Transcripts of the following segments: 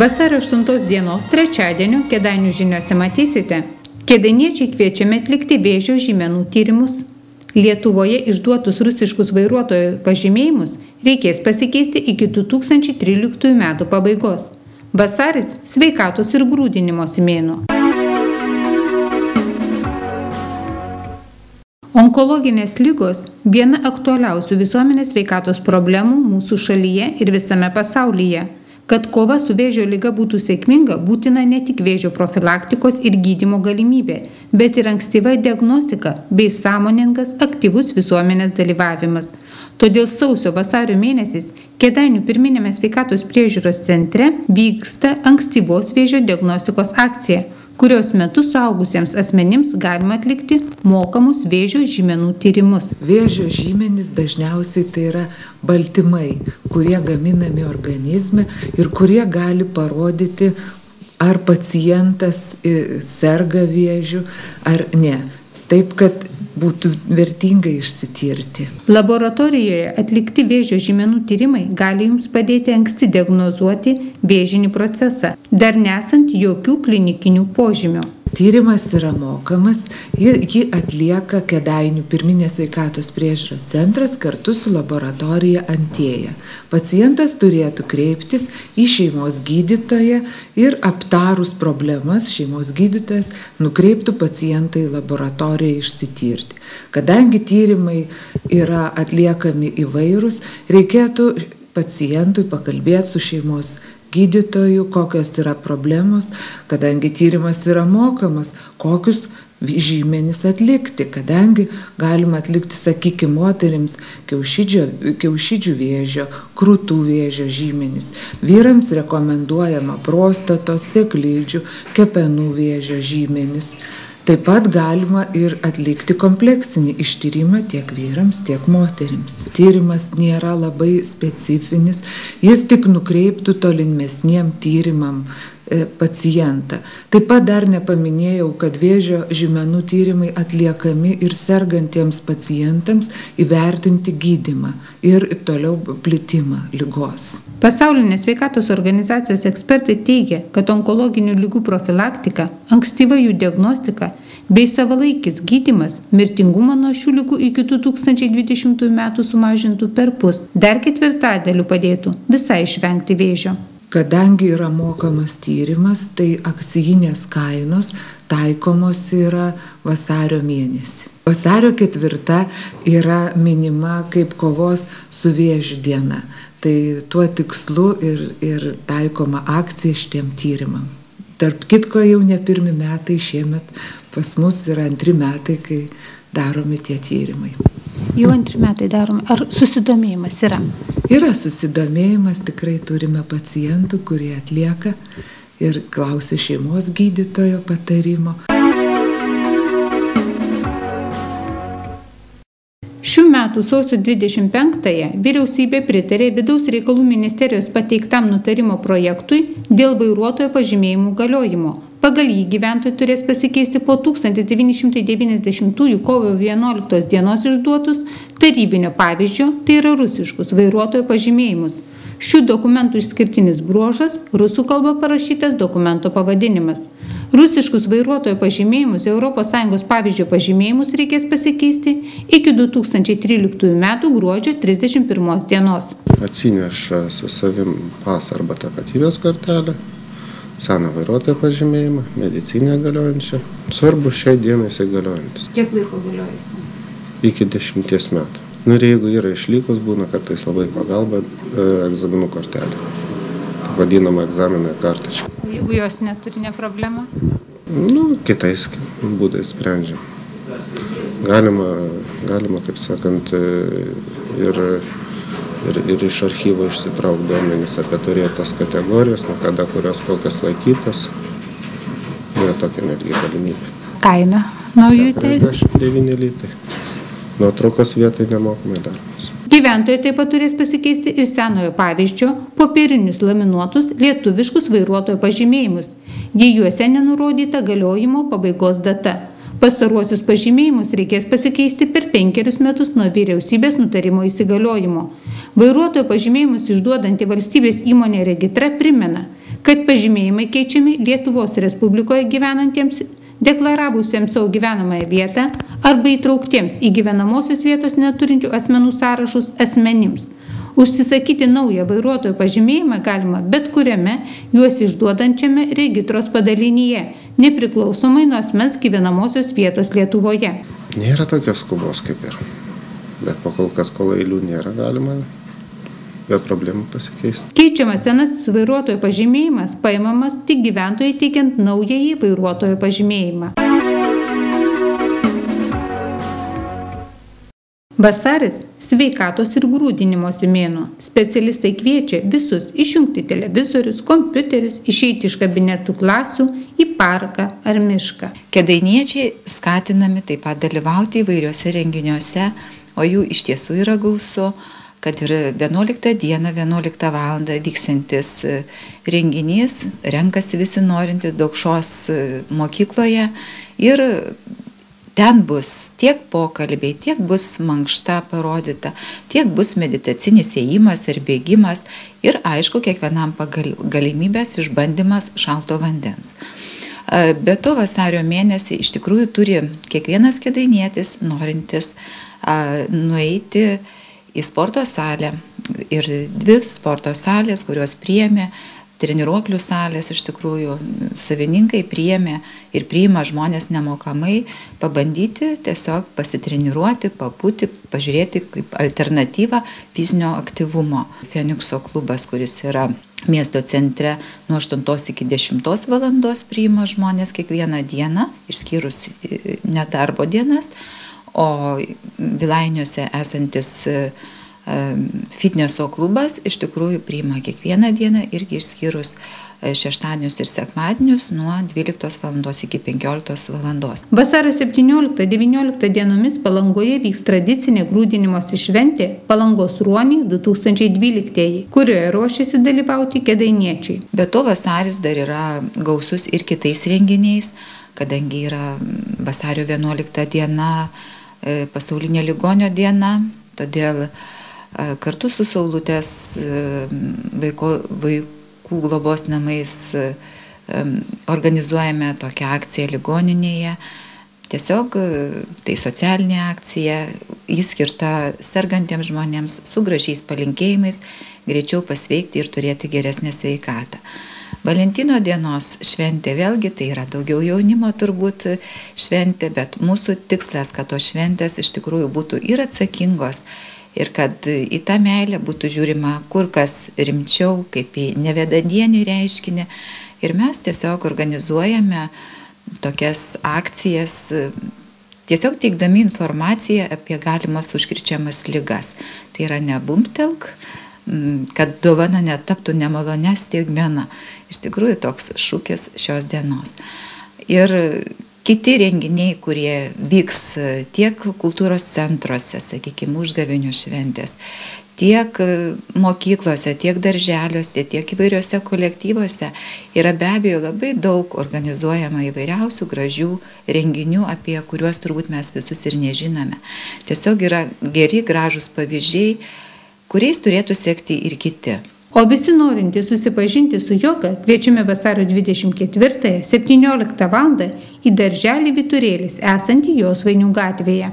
Vasario 8 dienos trečiadienio Kedainių žiniuose matysite. Kedaniečiai kviečiami atlikti vėžio žymenų tyrimus. Lietuvoje išduotus rusiškus vairuotojo pažymėjimus reikės pasikeisti iki 2013 metų pabaigos. Vasaris - sveikatos ir grūdinimosi mėnuo. Onkologinės lygos - viena aktualiausių visuomenės sveikatos problemų mūsų šalyje ir visame pasaulyje. Kad kova su vėžio lyga būtų sėkminga, būtina ne tik vėžio profilaktikos ir gydymo galimybė, bet ir ankstyva diagnostika bei sąmoningas aktyvus visuomenės dalyvavimas. Todėl sausio vasario mėnesiais Kėdainių pirminėme sveikatos priežiūros centre vyksta ankstyvos vėžio diagnostikos akcija kurios metu suaugusiems asmenims galima atlikti mokamus vėžio žymenų tyrimus. Vėžio žymenys dažniausiai tai yra baltymai, kurie gaminami organizme ir kurie gali parodyti, ar pacientas e, serga vėžiu ar ne. Taip kad būtų vertinga išsitirti. Laboratorijoje atlikti vėžio žymenų tyrimai gali jums padėti anksti diagnozuoti vėžinį procesą, dar nesant jokių klinikinių požymių. Tyrimas yra mokamas, jį, jį atlieka Kedainių pirminės sveikatos priežiūros centras kartu su laboratorija Antėja. Pacientas turėtų kreiptis į šeimos gydytoją ir aptarus problemas šeimos gydytojas nukreiptų pacientą į laboratoriją išsitirti. Kadangi tyrimai yra atliekami įvairūs, reikėtų pacientui pakalbėti su šeimos gydytojų, kokios yra problemos, kadangi tyrimas yra mokamas, kokius žymenis atlikti, kadangi galima atlikti, sakykime, moterims kiaušidžių vėžio, krūtų vėžio žymenis. Vyrams rekomenduojama prostatos, sėklydžių, kepenų vėžio žymenis. Taip pat galima ir atlikti kompleksinį ištyrimą tiek vyrams, tiek moterims. Tyrimas nėra labai specifinis, jis tik nukreiptų tolimesniem tyrimam pacientą. Taip pat dar nepaminėjau, kad vėžio žymenų tyrimai atliekami ir sergantiems pacientams įvertinti gydimą ir toliau plitimą lygos. Pasaulinės sveikatos organizacijos ekspertai teigia, kad onkologinių lygų profilaktika, ankstyva jų diagnostika bei savalaikis gydimas mirtingumą nuo šių lygų iki 2020 metų sumažintų per pus, dar ketvirtadaliu padėtų visai išvengti vėžio. Kadangi yra mokamas tyrimas, tai akcijinės kainos taikomos yra vasario mėnesį. Vasario ketvirta yra minima kaip kovos su vėžiu diena. Tai tuo tikslu ir, ir taikoma akcija šitiem tyrimam. Tarp kitko jau ne pirmi metai šiemet, pas mus yra antri metai, kai daromi tie tyrimai. Jau antri metai daromi. Ar susidomėjimas yra? Yra susidomėjimas, tikrai turime pacientų, kurie atlieka ir klausia šeimos gydytojo patarimo. Šių metų sausio 25-ąją vyriausybė pritarė vidaus reikalų ministerijos pateiktam nutarimo projektui dėl vairuotojo pažymėjimų galiojimo, Pagal jį gyventojai turės pasikeisti po 1990 kovo 11 dienos išduotus tarybinio pavyzdžio, tai yra rusiškus vairuotojo pažymėjimus. Šių dokumentų išskirtinis bruožas – rusų kalba parašytas dokumento pavadinimas. Rusiškus vairuotojo pažymėjimus ES pavyzdžio pažymėjimus reikės pasikeisti iki 2013 m. gruodžio 31 dienos. Atsineša su savim pas arba tapatybės kortelę seną vairuotojo pažymėjimą, medicinę galiojančią. Svarbu šiai dienai jisai galiojantis. Kiek laiko galiojasi? Iki dešimties metų. Nu ir jeigu yra išlikus, būna kartais labai pagalba e, egzaminų kortelė. Tai vadinama egzaminė kartačka. O jeigu jos neturi ne problema? Nu, kitais būdais sprendžiam. Galima, galima, kaip sakant, e, ir ir, iš archyvo išsitraukti duomenys apie turėtas kategorijas, nuo kada kurios kokios laikytos. Yra tokia netgi galimybė. Kaina naujų teisų? 49 litai. Nuotraukos vietai nemokamai darbas. Gyventojai taip pat turės pasikeisti ir senojo pavyzdžio popierinius laminuotus lietuviškus vairuotojo pažymėjimus, jei juose nenurodyta galiojimo pabaigos data. Pastaruosius pažymėjimus reikės pasikeisti per penkerius metus nuo vyriausybės nutarimo įsigaliojimo. Vairuotojo pažymėjimus išduodanti valstybės įmonė Regitra primena, kad pažymėjimai keičiami Lietuvos Respublikoje gyvenantiems deklaravusiems savo gyvenamąją vietą arba įtrauktiems į gyvenamosios vietos neturinčių asmenų sąrašus asmenims. Užsisakyti naują vairuotojo pažymėjimą galima bet kuriame juos išduodančiame regitros padalinyje, nepriklausomai nuo asmens gyvenamosios vietos Lietuvoje. Nėra tokios skubos kaip ir. Bet pakol kas, kol eilių nėra, galima be problemų pasikeisti. Keičiamas senasis vairuotojo pažymėjimas paimamas tik gyventojai teikiant naująjį vairuotojo pažymėjimą. Vasaris - sveikatos ir grūdinimosi mėnuo. Specialistai kviečia visus išjungti televizorius, kompiuterius, išeiti iš kabinetų klasių į parką ar mišką. Kedainiečiai skatinami taip pat dalyvauti įvairiuose renginiuose, o jų iš tiesų yra gausu kad ir 11 dieną, 11 val. vyksantis renginys, renkasi visi norintys daugšos mokykloje ir Ten bus tiek pokalbiai, tiek bus mankšta parodyta, tiek bus meditacinis įėjimas ir bėgimas ir aišku, kiekvienam pagal galimybės išbandymas šalto vandens. Be to vasario mėnesį iš tikrųjų turi kiekvienas kedainietis, norintis nueiti į sporto salę. Ir dvi sporto salės, kurios priemė treniruoklių salės iš tikrųjų savininkai priėmė ir priima žmonės nemokamai pabandyti tiesiog pasitreniruoti, pabūti, pažiūrėti kaip alternatyvą fizinio aktyvumo. Fenikso klubas, kuris yra miesto centre nuo 8 iki 10 valandos priima žmonės kiekvieną dieną, išskyrus e, nedarbo dienas, o Vilainiuose esantis Fitneso klubas iš tikrųjų priima kiekvieną dieną irgi išskyrus e, šeštadienius ir sekmadienius nuo 12 val. iki 15 val. Vasario 17-19 dienomis Palangoje vyks tradicinė grūdinimosi šventė Palangos ruonį 2012, kurioje ruošiasi dalyvauti kedainiečiai. Be to vasaris dar yra gausus ir kitais renginiais, kadangi yra vasario 11 diena e, pasaulinė ligonio diena, todėl Kartu su Saulutės vaiko, vaikų globos namais organizuojame tokią akciją ligoninėje. Tiesiog tai socialinė akcija, jis skirta sergantiems žmonėms su gražiais palinkėjimais greičiau pasveikti ir turėti geresnę sveikatą. Valentino dienos šventė vėlgi tai yra daugiau jaunimo turbūt šventė, bet mūsų tikslas, kad tos šventės iš tikrųjų būtų ir atsakingos, ir kad į tą meilę būtų žiūrima kur kas rimčiau, kaip į nevedadienį reiškinį. Ir mes tiesiog organizuojame tokias akcijas, tiesiog teikdami informaciją apie galimas užkričiamas lygas. Tai yra nebumtelk, kad dovana netaptų nemalonę stigmeną. Iš tikrųjų toks šūkis šios dienos. Ir kiti renginiai, kurie vyks tiek kultūros centruose, sakykime, užgavinių šventės, tiek mokyklose, tiek darželiuose, tiek įvairiuose kolektyvuose yra be abejo labai daug organizuojama įvairiausių gražių renginių, apie kuriuos turbūt mes visus ir nežinome. Tiesiog yra geri, gražus pavyzdžiai, kuriais turėtų sekti ir kiti. O visi norintys susipažinti su joga kviečiami vasario 24-17 val. į darželį Viturėlis esantį jos vainių gatvėje.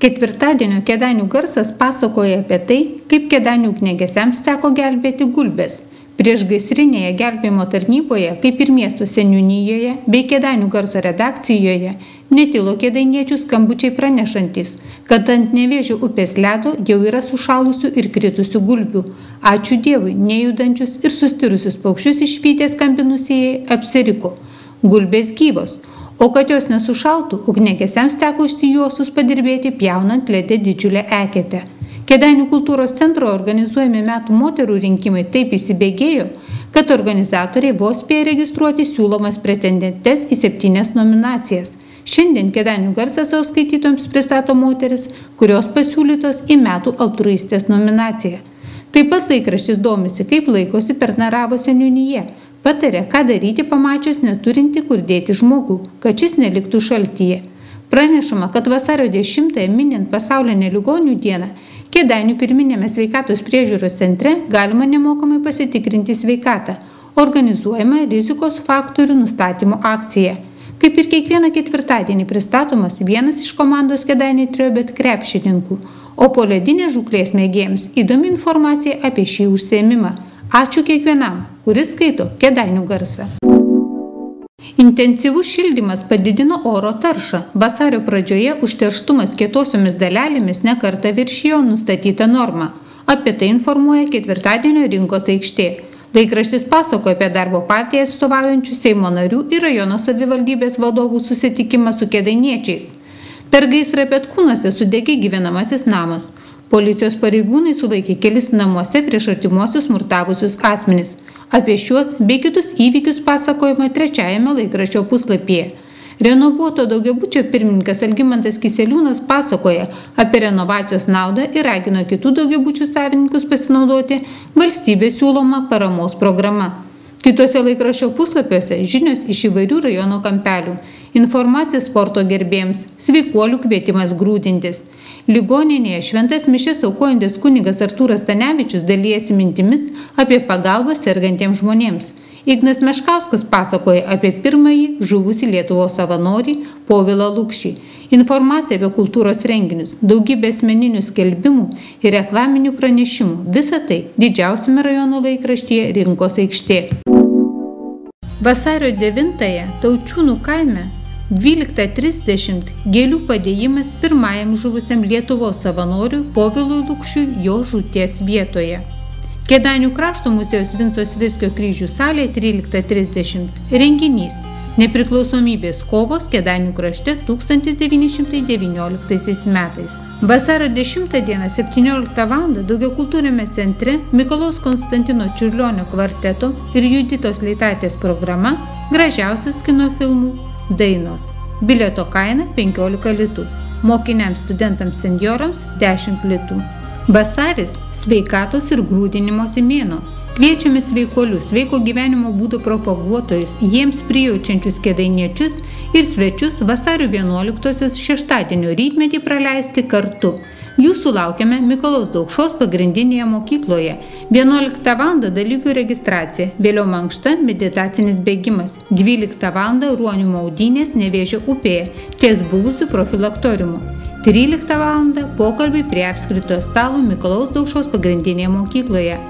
Ketvirtadienio kėdainių garsas pasakoja apie tai, kaip kėdainių knegesiams teko gelbėti gulbės Priešgaisrinėje gelbėjimo tarnyboje, kaip ir miesto seniūnyjoje bei Kėdainių garso redakcijoje, netilo kėdainiečių skambučiai pranešantis, kad ant nevėžio upės ledo jau yra sušalusių ir kritusių gulbių. Ačiū Dievui, nejudančius ir sustirusius paukščius išvykę skambinusieji apsiriko. Gulbės gyvos. O kad jos nesušaltų, ugnegesiams teko užsijuosus padirbėti pjaunant ledė didžiulę eketę. Kėdainių kultūros centro organizuojami metų moterų rinkimai taip įsibėgėjo, kad organizatoriai vos spėjo registruoti siūlomas pretendentes į septynes nominacijas. Šiandien Kėdainių garsas savo skaitytojams pristato moteris, kurios pasiūlytos į metų altruistės nominaciją. Taip pat laikraštis domisi, kaip laikosi Pernaravo seniūnyje. Patarė, ką daryti pamačius neturinti kur dėti žmogų, kad šis neliktų šaltyje. Pranešama, kad vasario 10-ąją minint pasaulinę ligonių dieną, Kėdainių pirminėme sveikatos priežiūros centre galima nemokamai pasitikrinti sveikatą. Organizuojama rizikos faktorių nustatymo akcija. Kaip ir kiekvieną ketvirtadienį pristatomas vienas iš komandos Kėdainiai triobet krepšininkų, o po ledinės žuklės mėgėjams įdomi informacija apie šį užsiemimą. Ačiū kiekvienam, kuris skaito Kėdainių garsą. Intensyvus šildymas padidino oro taršą. Vasario pradžioje užterštumas kietosiomis dalelėmis nekarta viršijo nustatytą normą. Apie tai informuoja ketvirtadienio rinkos aikštė. Laikraštis pasakoja apie darbo partiją atstovaujančių Seimo narių ir rajono savivaldybės vadovų susitikimą su kėdainiečiais. Per gaisrą Petkūnuose sudegė gyvenamasis namas. Policijos pareigūnai sulaikė kelis namuose prieš artimuosius smurtavusius asmenis. Apie šiuos bei kitus įvykius pasakojama trečiajame laikraščio puslapyje. Renovuoto daugiabučio pirmininkas Algimantas Kiseliūnas pasakoja apie renovacijos naudą ir ragino kitų daugiabučių savininkus pasinaudoti valstybės siūloma paramos programa. Kitose laikraščio puslapiuose žinios iš įvairių rajono kampelių, informacija sporto gerbėjams, sveikuolių kvietimas grūdintis. Ligoninėje šventas mišės aukojantis kunigas Artūras Stanevičius dalyjasi mintimis apie pagalbą sergantiems žmonėms. Ignas Meškauskas pasakoja apie pirmąjį žuvusį Lietuvos savanorį Povilą Lukšį. Informacija apie kultūros renginius, daugybė asmeninių skelbimų ir reklaminių pranešimų. Visa tai didžiausiame rajono laikraštyje rinkos aikštė. Vasario 9-ąją Taučiūnų kaime 12.30 gėlių padėjimas pirmajam žuvusiam Lietuvos savanoriui Povilui Lukšiui jo žūties vietoje. Kėdainių krašto muziejaus Vinco Svirskio kryžių salėje 13.30. Renginys Nepriklausomybės kovos Kėdainių krašte 1919 metais. Vasaro 10 dieną 17 val. daugia kultūrėme centre Mikolaus Konstantino Čiurlionio kvarteto ir Juditos Leitaitės programa Gražiausios kino filmų dainos. Bileto kaina 15 litų. Mokiniams, studentams, senjorams 10 litų. Vasaris – sveikatos ir grūdinimosi mėno. Kviečiame sveikolius, sveiko gyvenimo būdo propaguotojus, jiems prijaučiančius kėdainiečius ir svečius vasario 11-osios šeštadienio rytmetį praleisti kartu. Jūsų laukiame Mikolos Daukšos pagrindinėje mokykloje. 11 val. dalyvių registracija, vėliau mankšta meditacinis bėgimas, 12 val. ruonių maudynės nevėžio upėje, ties buvusių profilaktoriumų. 13 val. pokalbiai prie apskritojo stalo Mikolaus Daukšos pagrindinėje mokykloje.